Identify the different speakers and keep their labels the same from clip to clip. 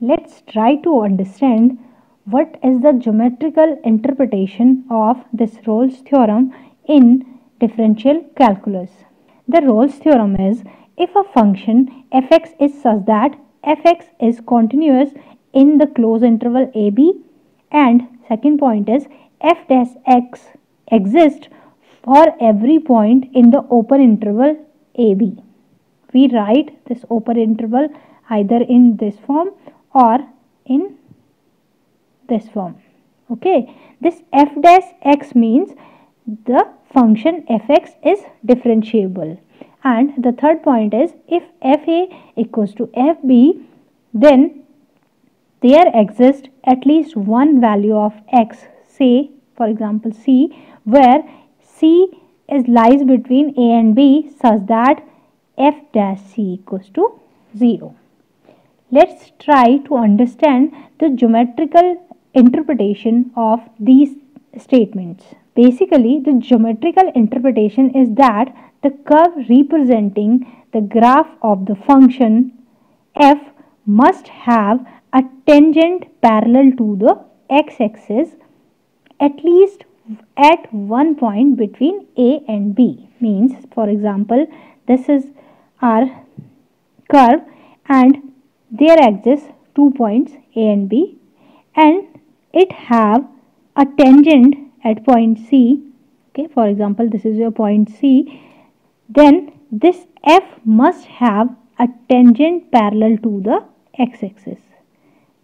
Speaker 1: Let's try to understand what is the geometrical interpretation of this Rolle's theorem in differential calculus. The Rolle's theorem is if a function fx is such that fx is continuous in the closed interval ab and second point is f dash x exists for every point in the open interval ab. We write this open interval either in this form or in this form. Okay, this f dash x means the function fx is differentiable and the third point is if fa equals to fb then there exists at least one value of x say for example c where c is lies between a and b such that f dash c equals to 0. Let's try to understand the geometrical interpretation of these statements. Basically, the geometrical interpretation is that the curve representing the graph of the function f must have a tangent parallel to the x-axis at least at one point between a and b means for example this is our curve and there exists two points a and b and it have a tangent at point C. Okay for example this is your point C. Then this F must have a tangent parallel to the x-axis.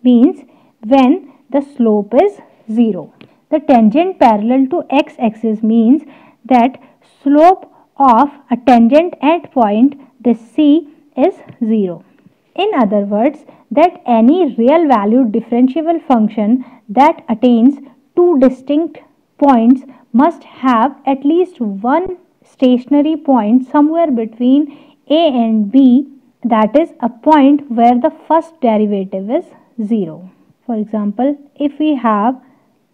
Speaker 1: Means when the slope is 0 the tangent parallel to x-axis means that slope of a tangent at point this C is 0 in other words that any real valued differentiable function that attains two distinct points must have at least one stationary point somewhere between a and b that is a point where the first derivative is 0. For example, if we have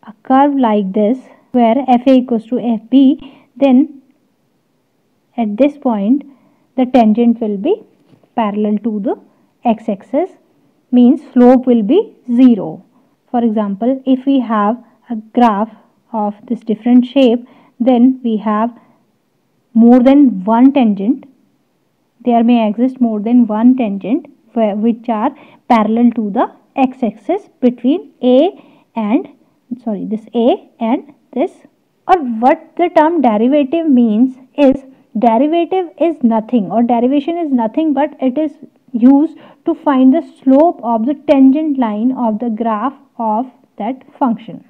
Speaker 1: a curve like this where fa equals to fb then at this point the tangent will be parallel to the x-axis means slope will be 0. For example, if we have a graph of this different shape, then we have more than one tangent. There may exist more than one tangent which are parallel to the x-axis between A and sorry this A and this or what the term derivative means is derivative is nothing or derivation is nothing but it is used to find the slope of the tangent line of the graph of that function.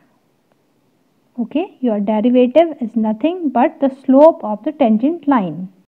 Speaker 1: Okay, your derivative is nothing but the slope of the tangent line.